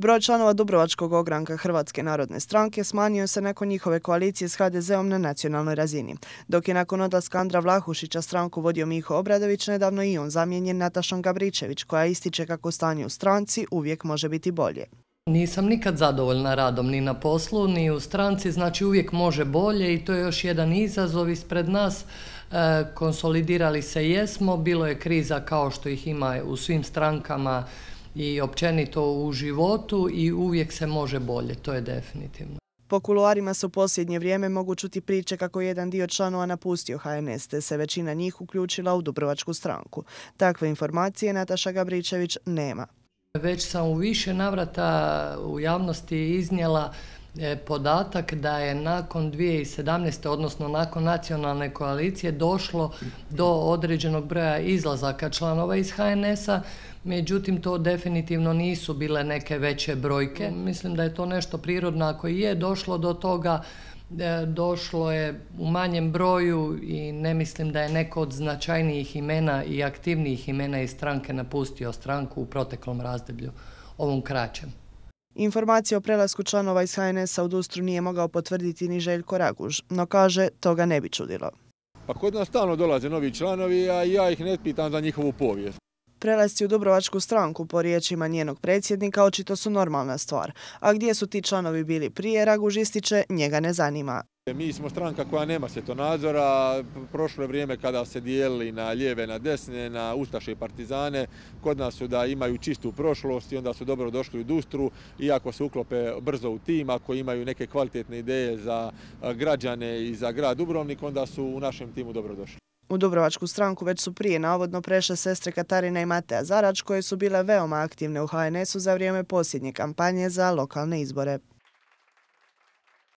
Broj članova Dubrovačkog ogranka Hrvatske narodne stranke smanjio se nakon njihove koalicije s HDZ-om na nacionalnoj razini, dok je nakon odlaska Andra Vlahušića stranku vodio Miho Obradović, nedavno i on zamijenjen Natašom Gabričević, koja ističe kako stanje u stranci uvijek može biti bolje. Nisam nikad zadovoljna radom ni na poslu, ni u stranci, znači uvijek može bolje i to je još jedan izazov ispred nas. E, konsolidirali se jesmo, bilo je kriza kao što ih ima u svim strankama i općenito u životu i uvijek se može bolje, to je definitivno. Po kuloarima se u posljednje vrijeme mogu čuti priče kako jedan dio članova napustio HNS, te se većina njih uključila u Dubrovačku stranku. Takve informacije Nataša Gabričević nema. Već sam u više navrata u javnosti iznijela e, podatak da je nakon 2017. odnosno nakon nacionalne koalicije došlo do određenog broja izlazaka članova iz HNS-a, međutim to definitivno nisu bile neke veće brojke. Mislim da je to nešto prirodno ako je došlo do toga E, došlo je u manjem broju i ne mislim da je neko od značajnijih imena i aktivnijih imena iz stranke napustio stranku u proteklom razdoblju, ovom kraćem. Informacija o prelasku članova iz HNS-a u Dustru nije mogao potvrditi ni Željko Raguž, no kaže toga ne bi čudilo. Pa kod nas stalno dolaze novi članovi, a ja ih ne pitam za njihovu povijest. Prelasci u Dubrovačku stranku po riječima njenog predsjednika očito su normalna stvar. A gdje su ti članovi bili prije, Raguž ističe, njega ne zanima. Mi smo stranka koja nema svjetonadzora, prošlo je vrijeme kada se dijelili na lijeve, na desne, na ustaše i partizane. Kod nas su da imaju čistu prošlost i onda su dobro došli u Dustru, iako se uklope brzo u tim, ako imaju neke kvalitetne ideje za građane i za grad Dubrovnik, onda su u našem timu dobro došli. U Dubrovačku stranku već su prije navodno prešle sestre Katarina i Matea Zarač koje su bile veoma aktivne u HNS-u za vrijeme posljednje kampanje za lokalne izbore.